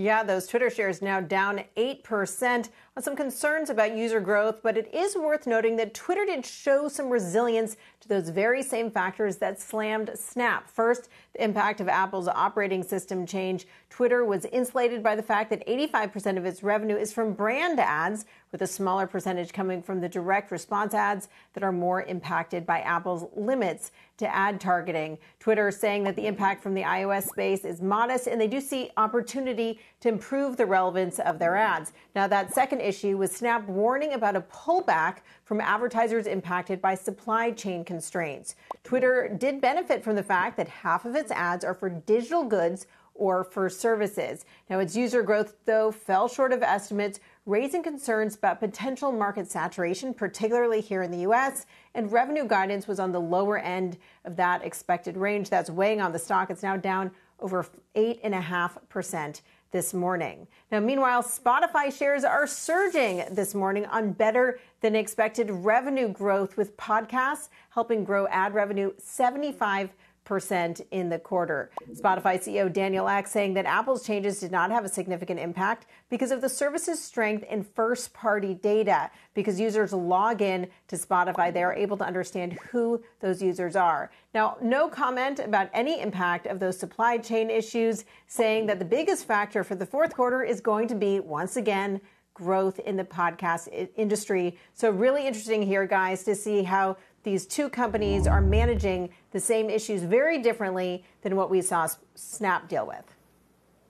Yeah, those Twitter shares now down 8% on some concerns about user growth, but it is worth noting that Twitter did show some resilience to those very same factors that slammed Snap. First, the impact of Apple's operating system change. Twitter was insulated by the fact that 85% of its revenue is from brand ads, with a smaller percentage coming from the direct response ads that are more impacted by Apple's limits to ad targeting. Twitter is saying that the impact from the iOS space is modest and they do see opportunity to improve the relevance of their ads. Now, that second issue was Snap warning about a pullback from advertisers impacted by supply chain constraints. Twitter did benefit from the fact that half of its ads are for digital goods or for services. Now, its user growth, though, fell short of estimates, raising concerns about potential market saturation, particularly here in the U.S., and revenue guidance was on the lower end of that expected range. That's weighing on the stock. It's now down over 8.5% this morning. Now, meanwhile, Spotify shares are surging this morning on better than expected revenue growth, with podcasts helping grow ad revenue 75 percent in the quarter. Spotify CEO Daniel Ek saying that Apple's changes did not have a significant impact because of the service's strength in first party data. Because users log in to Spotify, they are able to understand who those users are. Now, no comment about any impact of those supply chain issues, saying that the biggest factor for the fourth quarter is going to be once again growth in the podcast industry. So, really interesting here, guys, to see how these two companies are managing the same issues very differently than what we saw Snap deal with.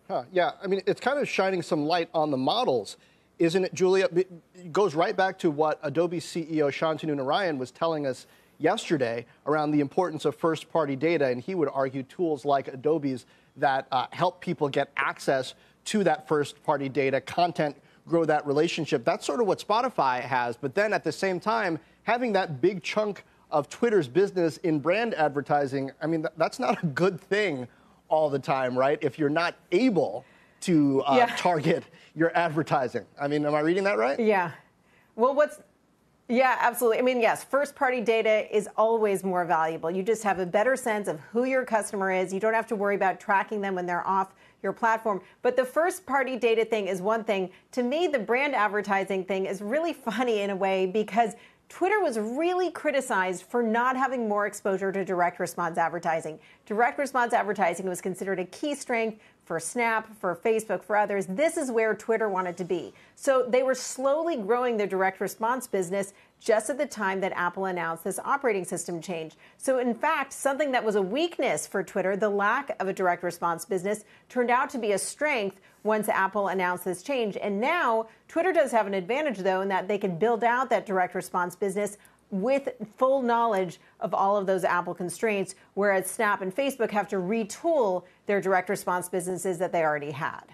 Huh, yeah, I mean, it's kind of shining some light on the models, isn't it, Julia? It goes right back to what Adobe CEO Shantanu Narayan was telling us yesterday around the importance of first party data. And he would argue tools like Adobe's that uh, help people get access to that first party data, content, grow that relationship. That's sort of what Spotify has. But then at the same time, having that big chunk of Twitter's business in brand advertising, I mean, that's not a good thing all the time, right? If you're not able to uh, yeah. target your advertising. I mean, am I reading that right? Yeah. Well, what's yeah, absolutely. I mean, yes, first party data is always more valuable. You just have a better sense of who your customer is. You don't have to worry about tracking them when they're off your platform. But the first party data thing is one thing. To me, the brand advertising thing is really funny in a way because Twitter was really criticized for not having more exposure to direct response advertising. Direct response advertising was considered a key strength for Snap, for Facebook, for others. This is where Twitter wanted to be. So they were slowly growing their direct response business just at the time that Apple announced this operating system change. So, in fact, something that was a weakness for Twitter, the lack of a direct response business, turned out to be a strength once Apple announced this change. And now Twitter does have an advantage, though, in that they can build out that direct response business with full knowledge of all of those Apple constraints, whereas Snap and Facebook have to retool their direct response businesses that they already had.